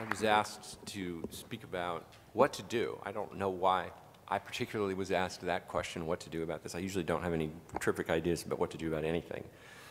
I was asked to speak about what to do. I don't know why I particularly was asked that question, what to do about this. I usually don't have any terrific ideas about what to do about anything.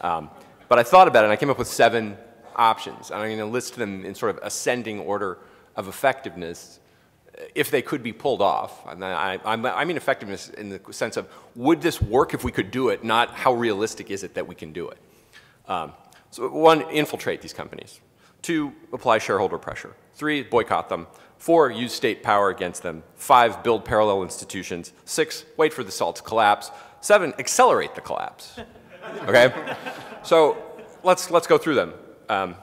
Um, but I thought about it, and I came up with seven options. And I'm going to list them in sort of ascending order of effectiveness if they could be pulled off. And I, I, mean effectiveness in the sense of would this work if we could do it, not how realistic is it that we can do it. Um, so one, infiltrate these companies. Two, apply shareholder pressure. Three, boycott them. Four, use state power against them. Five, build parallel institutions. Six, wait for the SALT to collapse. Seven, accelerate the collapse. Okay? so let's, let's go through them. Um,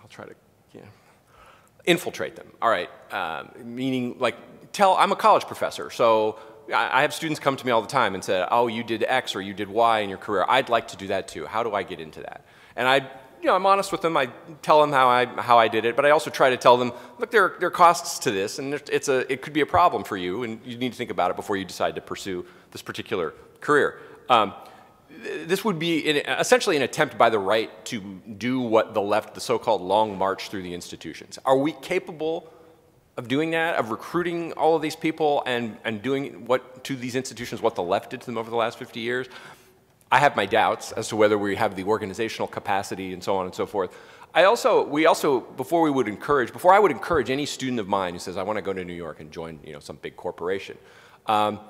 I'll try to yeah. infiltrate them. All right, um, meaning like tell, I'm a college professor, so I have students come to me all the time and say, oh, you did X or you did Y in your career. I'd like to do that too. How do I get into that? And I you know, I'm honest with them. I tell them how I, how I did it, but I also try to tell them, look, there, there are costs to this, and it's a, it could be a problem for you, and you need to think about it before you decide to pursue this particular career. Um, this would be essentially an attempt by the right to do what the left, the so-called long march through the institutions. Are we capable of doing that, of recruiting all of these people and, and doing what to these institutions what the left did to them over the last 50 years? I have my doubts as to whether we have the organizational capacity and so on and so forth. I also, we also, before we would encourage, before I would encourage any student of mine who says, I want to go to New York and join, you know, some big corporation, um,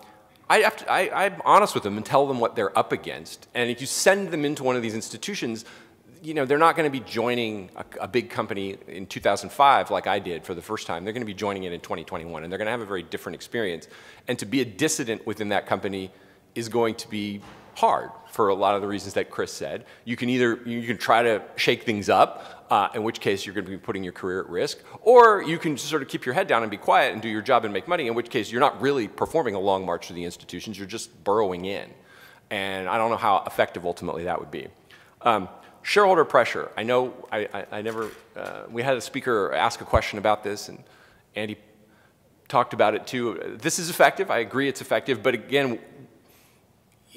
I have to, I, I'm honest with them and tell them what they're up against. And if you send them into one of these institutions, you know, they're not going to be joining a, a, big company in 2005 like I did for the first time. They're going to be joining it in 2021, and they're going to have a very different experience. And to be a dissident within that company is going to be hard for a lot of the reasons that Chris said. You can either, you can try to shake things up, uh, in which case you're going to be putting your career at risk, or you can sort of keep your head down and be quiet and do your job and make money, in which case you're not really performing a long march to the institutions, you're just burrowing in. And I don't know how effective ultimately that would be. Um, shareholder pressure. I know I, I, I never, uh, we had a speaker ask a question about this, and Andy talked about it too. This is effective. I agree it's effective. But again,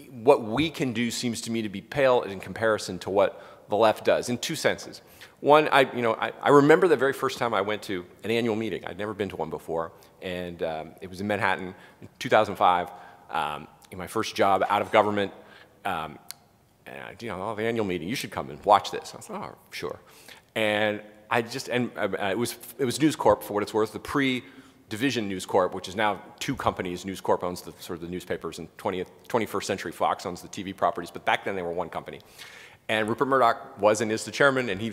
what we can do seems to me to be pale in comparison to what the left does in two senses. One, I, you know, I, I remember the very first time I went to an annual meeting. I'd never been to one before, and um, it was in Manhattan in 2005, um, in my first job out of government. Um, and I, you know, oh, the annual meeting, you should come and watch this. I thought, oh, sure. And I just, and uh, it was, it was News Corp for what it's worth, the pre division News Corp, which is now two companies. News Corp owns the, sort of the newspapers, and 20th, 21st Century Fox owns the TV properties. But back then, they were one company. And Rupert Murdoch was and is the chairman, and he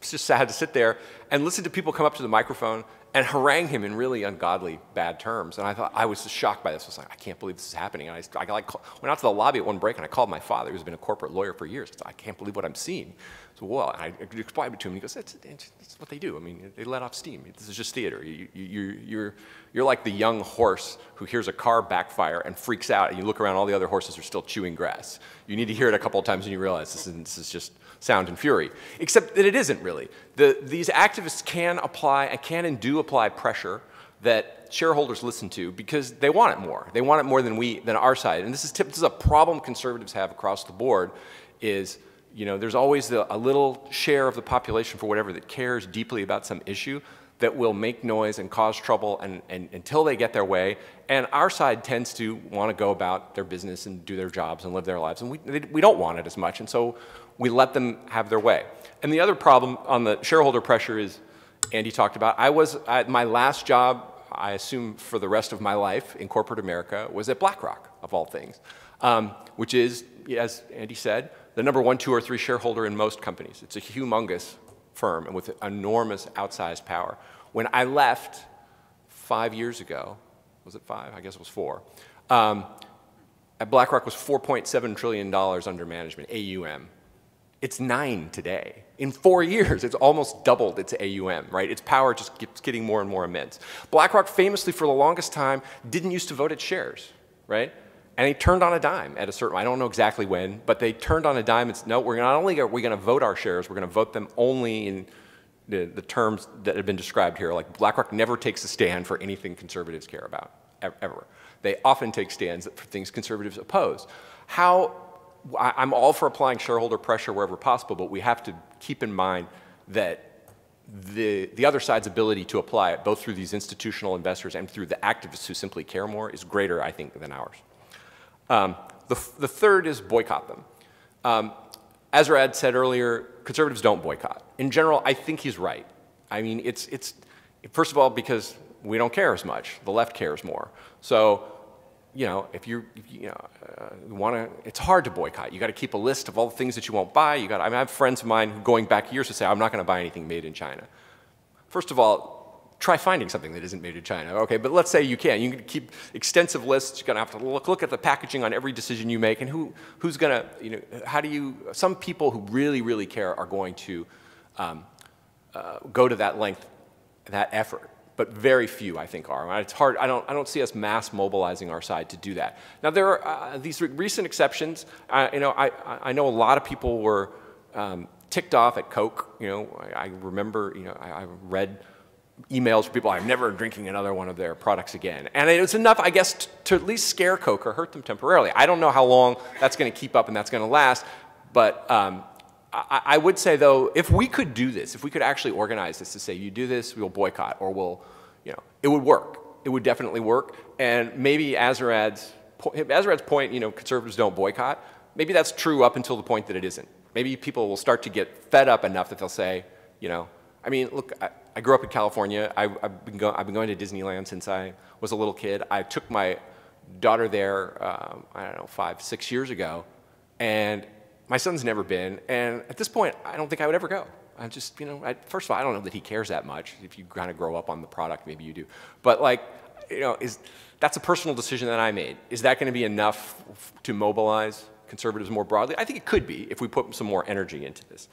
just had to sit there and listen to people come up to the microphone and harangue him in really ungodly bad terms. And I thought I was shocked by this. I was like, I can't believe this is happening. And I, I like, went out to the lobby at one break and I called my father, who's been a corporate lawyer for years. I, I can't believe what I'm seeing. So, well, I explained it to him. He goes, that's, that's, what they do. I mean, they let off steam. This is just theater. You, you, you're, you're like the young horse who hears a car backfire and freaks out, and you look around, all the other horses are still chewing grass. You need to hear it a couple of times and you realize this is, this is just sound and fury. Except that it isn't really. The, these activists can apply, and can and do apply pressure that shareholders listen to because they want it more. They want it more than we, than our side. And this is, this is a problem conservatives have across the board is, you know, there's always the, a little share of the population for whatever that cares deeply about some issue that will make noise and cause trouble and, and, until they get their way. And our side tends to want to go about their business and do their jobs and live their lives. And we, they, we don't want it as much. And so we let them have their way. And the other problem on the shareholder pressure is, Andy talked about, I was, at my last job, I assume for the rest of my life in corporate America, was at BlackRock, of all things, um, which is, as Andy said, the number one, two, or three shareholder in most companies. It's a humongous firm and with enormous outsized power. When I left five years ago, was it five? I guess it was four. Um, at BlackRock was $4.7 trillion under management, AUM. It's nine today. In four years, it's almost doubled its AUM, right? Its power just keeps getting more and more immense. BlackRock famously, for the longest time, didn't used to vote its shares, right? And they turned on a dime at a certain, I don't know exactly when, but they turned on a dime and said, no, we're not only are we going to vote our shares, we're going to vote them only in the, the terms that have been described here. Like BlackRock never takes a stand for anything conservatives care about, ever. They often take stands for things conservatives oppose. How I'm all for applying shareholder pressure wherever possible, but we have to keep in mind that the, the other side's ability to apply it, both through these institutional investors and through the activists who simply care more, is greater, I think, than ours. Um, the, the third is boycott them. Um, as Rad said earlier, conservatives don't boycott. In general, I think he's right. I mean, it's, it's first of all, because we don't care as much. The left cares more. So, you know, if you you know uh, want to, it's hard to boycott. You got to keep a list of all the things that you won't buy. You got. I, mean, I have friends of mine going back years, who say, "I'm not going to buy anything made in China." First of all, try finding something that isn't made in China. Okay, but let's say you can. You can keep extensive lists. You're going to have to look look at the packaging on every decision you make, and who who's going to, you know, how do you? Some people who really really care are going to um, uh, go to that length, that effort but very few, I think, are. It's hard. I don't. I don't see us mass mobilizing our side to do that. Now there are uh, these re recent exceptions. Uh, you know, I I know a lot of people were um, ticked off at Coke. You know, I, I remember. You know, I, I, read emails from people. I'm never drinking another one of their products again. And it was enough, I guess, to at least scare Coke or hurt them temporarily. I don't know how long that's going to keep up and that's going to last. But um, I, would say, though, if we could do this, if we could actually organize this to say, you do this, we'll boycott, or we'll, you know, it would work. It would definitely work. And maybe Azarad's, Azarad's point, you know, conservatives don't boycott, maybe that's true up until the point that it isn't. Maybe people will start to get fed up enough that they'll say, you know, I mean, look, I, I grew up in California. I, have been I've been going to Disneyland since I was a little kid. I took my daughter there, um, I don't know, five, six years ago, and my son's never been, and at this point, I don't think I would ever go. I'm just, you know, I, first of all, I don't know that he cares that much. If you kind of grow up on the product, maybe you do. But like, you know, is that's a personal decision that I made. Is that going to be enough to mobilize conservatives more broadly? I think it could be if we put some more energy into this.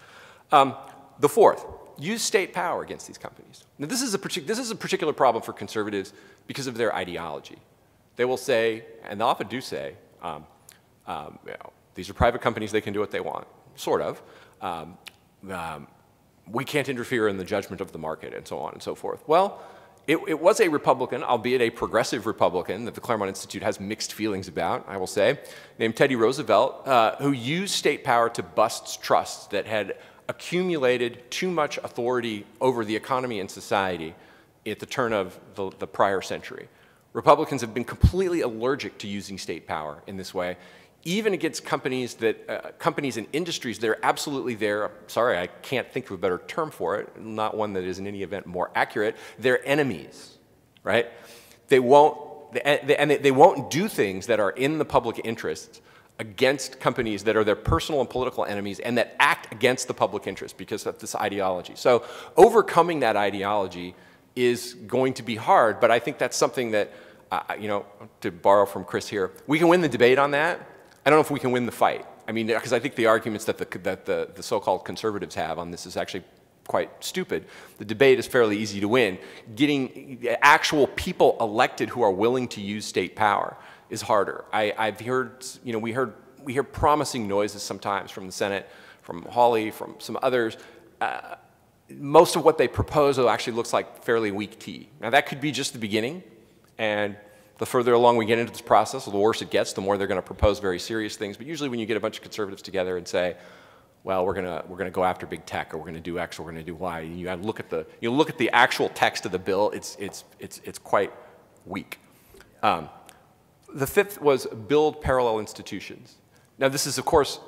Um, the fourth, use state power against these companies. Now, this is a this is a particular problem for conservatives because of their ideology. They will say, and they often do say, um, um, you know, these are private companies, they can do what they want, sort of. Um, um, we can't interfere in the judgment of the market and so on and so forth. Well, it, it, was a Republican, albeit a progressive Republican, that the Claremont Institute has mixed feelings about, I will say, named Teddy Roosevelt, uh, who used state power to bust trusts that had accumulated too much authority over the economy and society at the turn of the, the prior century. Republicans have been completely allergic to using state power in this way, even against companies that uh, companies and industries that are absolutely there. Sorry, I can't think of a better term for it. Not one that is in any event more accurate. They're enemies, right? They won't, and they won't do things that are in the public interest against companies that are their personal and political enemies and that act against the public interest because of this ideology. So overcoming that ideology is going to be hard, but I think that's something that, uh, you know, to borrow from Chris here, we can win the debate on that, I don't know if we can win the fight. I mean, because I think the arguments that the, that the, the so-called conservatives have on this is actually quite stupid. The debate is fairly easy to win. Getting actual people elected who are willing to use state power is harder. I, I've heard, you know, we heard, we hear promising noises sometimes from the Senate, from Hawley, from some others. Uh, most of what they propose actually looks like fairly weak tea. Now that could be just the beginning, and the further along we get into this process, the worse it gets, the more they're going to propose very serious things. But usually when you get a bunch of conservatives together and say, well, we're going to we're to go after big tech, or we're going to do X, or we're going to do Y. And you look at the you look at the actual text of the bill. It's it's it's it's quite weak. Um, the fifth was build parallel institutions. Now this is of course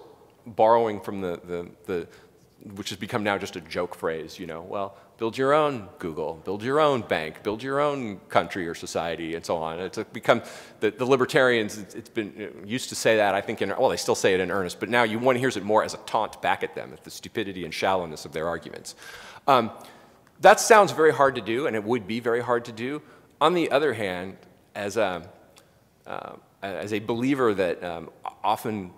borrowing from the the, the which has become now just a joke phrase. You know, well, build your own Google, build your own bank, build your own country or society, and so on. It's become, the, the libertarians, it's, it's been used to say that, I think, in, well, they still say it in earnest, but now you, one hears it more as a taunt back at them, at the stupidity and shallowness of their arguments. Um, that sounds very hard to do, and it would be very hard to do. On the other hand, as a, uh, as a believer that um, often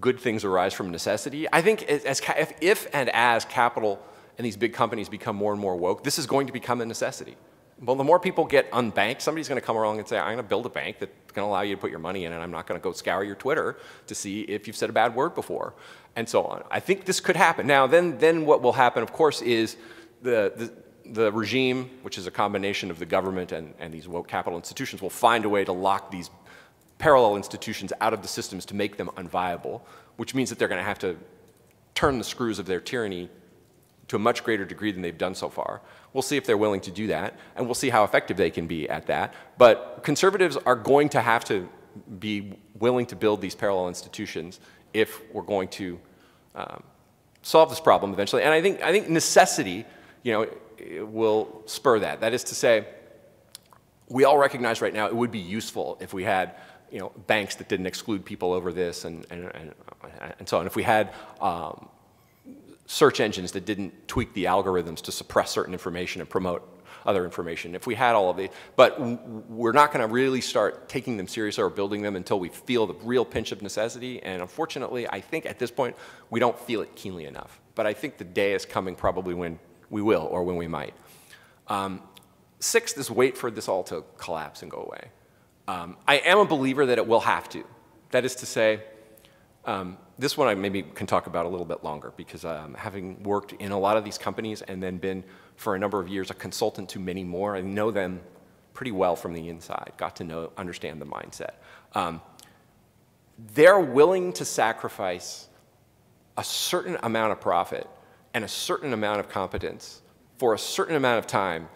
good things arise from necessity, I think as, if, if and as capital and these big companies become more and more woke, this is going to become a necessity. Well, the more people get unbanked, somebody's going to come along and say, I'm going to build a bank that's going to allow you to put your money in, and I'm not going to go scour your Twitter to see if you've said a bad word before, and so on. I think this could happen. Now, then, then what will happen, of course, is the, the, the regime, which is a combination of the government and, and these woke capital institutions, will find a way to lock these parallel institutions out of the systems to make them unviable, which means that they're going to have to turn the screws of their tyranny to a much greater degree than they've done so far. We'll see if they're willing to do that, and we'll see how effective they can be at that. But conservatives are going to have to be willing to build these parallel institutions if we're going to um, solve this problem eventually. And I think, I think necessity, you know, will spur that. That is to say, we all recognize right now it would be useful if we had you know, banks that didn't exclude people over this and, and, and, and so on. If we had um, search engines that didn't tweak the algorithms to suppress certain information and promote other information, if we had all of these, but we're not going to really start taking them seriously or building them until we feel the real pinch of necessity. And unfortunately, I think at this point, we don't feel it keenly enough. But I think the day is coming probably when we will or when we might. Um, sixth is wait for this all to collapse and go away. Um, I am a believer that it will have to. That is to say, um, this one I maybe can talk about a little bit longer because um, having worked in a lot of these companies and then been for a number of years a consultant to many more, I know them pretty well from the inside, got to know, understand the mindset. Um, they're willing to sacrifice a certain amount of profit and a certain amount of competence for a certain amount of time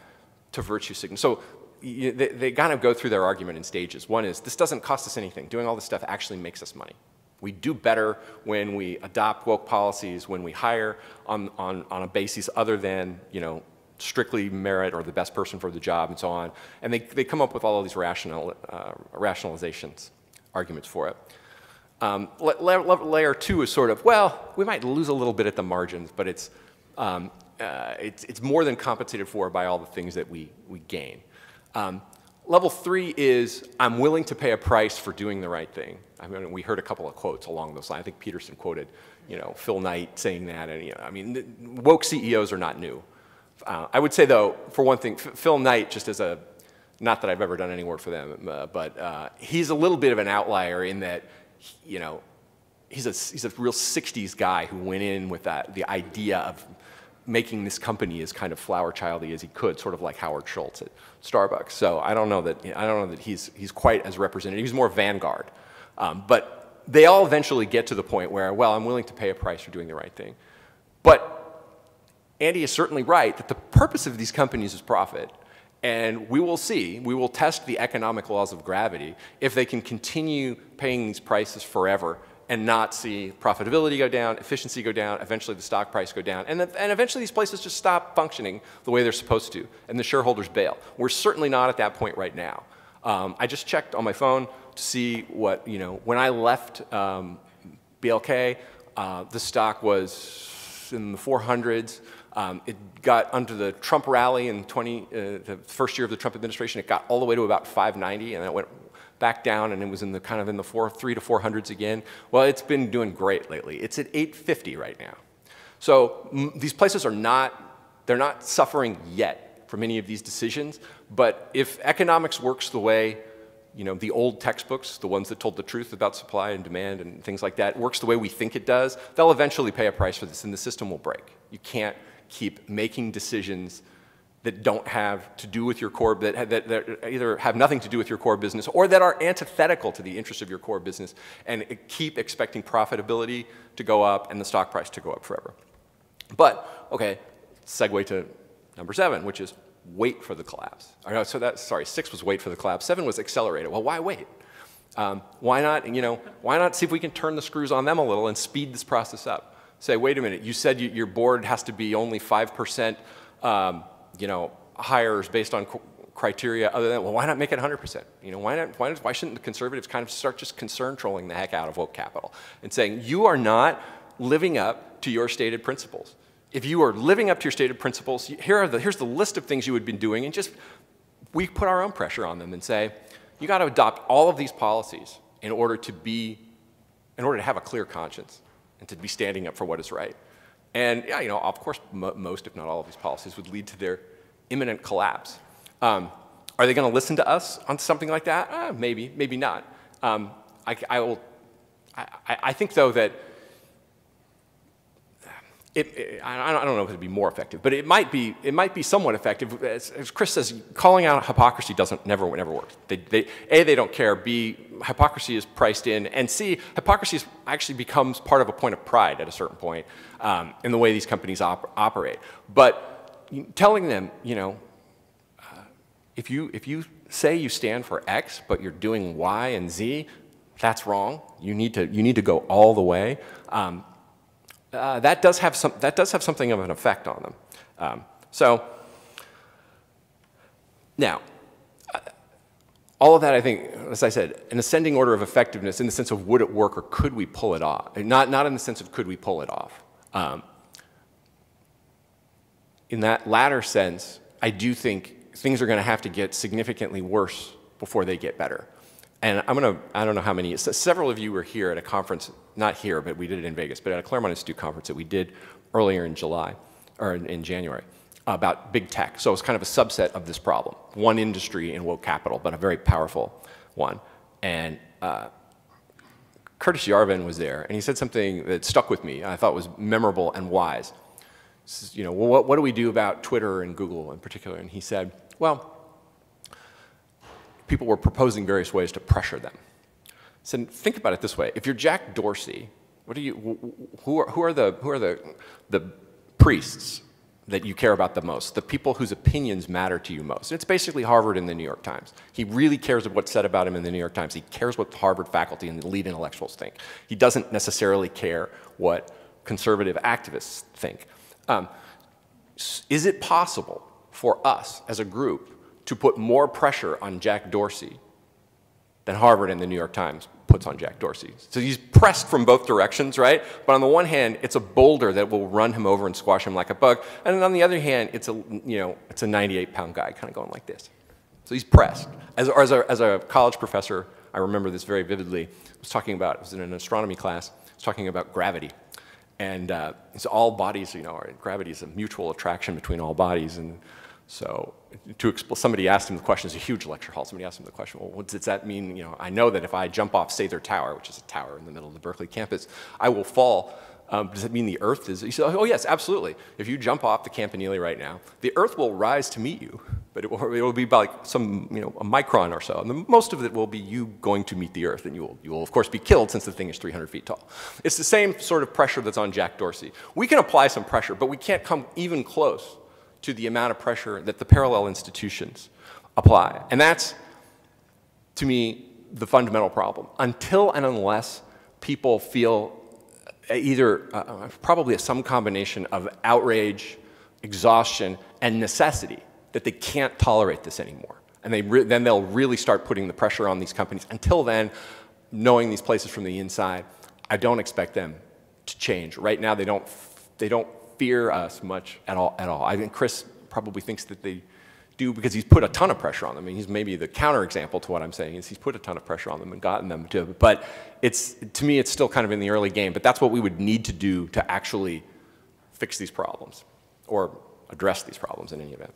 to virtue signal. So you, they, they kind of go through their argument in stages. One is, this doesn't cost us anything. Doing all this stuff actually makes us money. We do better when we adopt woke policies, when we hire on, on, on a basis other than, you know, strictly merit or the best person for the job and so on. And they, they come up with all of these rational, uh, rationalizations, arguments for it. Um, layer two is sort of, well, we might lose a little bit at the margins, but it's, um, uh, it's, it's more than compensated for by all the things that we, we gain. Um, level three is I'm willing to pay a price for doing the right thing. I mean, we heard a couple of quotes along those lines. I think Peterson quoted, you know, Phil Knight saying that. And, you know, I mean, woke CEOs are not new. Uh, I would say, though, for one thing, Phil Knight, just as a, not that I've ever done any work for them, uh, but uh, he's a little bit of an outlier in that, you know, he's a, he's a real 60s guy who went in with that, the idea of making this company as kind of flower childy as he could, sort of like Howard Schultz at Starbucks. So I don't know that, I don't know that he's, he's quite as representative. He's more vanguard. Um, but they all eventually get to the point where, well, I'm willing to pay a price for doing the right thing. But Andy is certainly right that the purpose of these companies is profit. And we will see, we will test the economic laws of gravity if they can continue paying these prices forever and not see profitability go down, efficiency go down, eventually the stock price go down, and, and eventually these places just stop functioning the way they're supposed to, and the shareholders bail. We're certainly not at that point right now. Um, I just checked on my phone to see what, you know, when I left um, BLK, uh, the stock was in the 400s. Um, it got under the Trump rally in 20, uh, the first year of the Trump administration, it got all the way to about 590, and then it went back down and it was in the kind of in the four, three to 400s again. Well, it's been doing great lately. It's at 850 right now. So these places are not, they're not suffering yet from any of these decisions, but if economics works the way you know, the old textbooks, the ones that told the truth about supply and demand and things like that, works the way we think it does, they'll eventually pay a price for this and the system will break. You can't keep making decisions that don't have to do with your core, that, that, that, either have nothing to do with your core business or that are antithetical to the interests of your core business and keep expecting profitability to go up and the stock price to go up forever. But, okay, segue to number seven, which is wait for the collapse. So that, sorry, six was wait for the collapse. Seven was accelerate it. Well, why wait? Um, why not, you know, why not see if we can turn the screws on them a little and speed this process up? Say, wait a minute, you said you, your board has to be only 5% um, you know, hires based on criteria other than, well, why not make it 100%? You know, why, not, why, why shouldn't the conservatives kind of start just concern trolling the heck out of woke capital and saying, you are not living up to your stated principles. If you are living up to your stated principles, here are the, here's the list of things you would be doing, and just we put our own pressure on them and say, you got to adopt all of these policies in order to be, in order to have a clear conscience and to be standing up for what is right. And yeah, you know, of course, most, if not all of these policies would lead to their imminent collapse. Um, are they going to listen to us on something like that? Uh, maybe, maybe not. Um, I, I, will, I, I think, though, that it, it, I don't know if it'd be more effective, but it might be, it might be somewhat effective. As, as Chris says, calling out hypocrisy doesn't never, never works. They, they, A, they don't care. B, hypocrisy is priced in. And C, hypocrisy actually becomes part of a point of pride at a certain point um, in the way these companies op operate. But telling them, you know, uh, if, you, if you say you stand for X, but you're doing Y and Z, that's wrong. You need to, you need to go all the way. Um, uh, that, does have some, that does have something of an effect on them. Um, so now, uh, all of that, I think, as I said, an ascending order of effectiveness in the sense of would it work or could we pull it off? Not, not in the sense of could we pull it off. Um, in that latter sense, I do think things are going to have to get significantly worse before they get better. And I'm going to, I don't know how many, several of you were here at a conference, not here, but we did it in Vegas, but at a Claremont Institute conference that we did earlier in July, or in, in January, about big tech. So it's kind of a subset of this problem. One industry in woke capital, but a very powerful one. And uh, Curtis Yarvin was there, and he said something that stuck with me, I thought was memorable and wise. Says, you know, well, what, what do we do about Twitter and Google in particular? And he said, well, people were proposing various ways to pressure them. So think about it this way. If you're Jack Dorsey, what do you, who are, who are, the, who are the, the priests that you care about the most, the people whose opinions matter to you most. It's basically Harvard and the New York Times. He really cares what's said about him in the New York Times. He cares what the Harvard faculty and the lead intellectuals think. He doesn't necessarily care what conservative activists think. Um, is it possible for us as a group to put more pressure on Jack Dorsey than Harvard and the New York Times puts on Jack Dorsey. So he's pressed from both directions, right? But on the one hand, it's a boulder that will run him over and squash him like a bug. And on the other hand, it's a, you know, it's a 98 pound guy kind of going like this. So he's pressed. As, as, a, as a college professor, I remember this very vividly, I was talking about, was in an astronomy class, I was talking about gravity. And uh, it's all bodies, you know, gravity is a mutual attraction between all bodies. And so to somebody asked him the question, it's a huge lecture hall, somebody asked him the question, well, what does that mean? You know, I know that if I jump off Sather Tower, which is a tower in the middle of the Berkeley campus, I will fall. Um, does that mean the Earth is? He said, oh yes, absolutely. If you jump off the Campanile right now, the Earth will rise to meet you, but it will, it will be like some, you know, a micron or so. And the, most of it will be you going to meet the Earth, and you will, you will of course be killed since the thing is 300 feet tall. It's the same sort of pressure that's on Jack Dorsey. We can apply some pressure, but we can't come even close to the amount of pressure that the parallel institutions apply. And that's, to me, the fundamental problem. Until and unless people feel either uh, probably some combination of outrage, exhaustion, and necessity that they can't tolerate this anymore. And they then they'll really start putting the pressure on these companies. Until then, knowing these places from the inside, I don't expect them to change. Right now, they don't, they don't fear us much at all. At all. I think Chris probably thinks that they do because he's put a ton of pressure on them. I mean, he's maybe the counterexample to what I'm saying is he's put a ton of pressure on them and gotten them to. But it's to me, it's still kind of in the early game. But that's what we would need to do to actually fix these problems or address these problems in any event.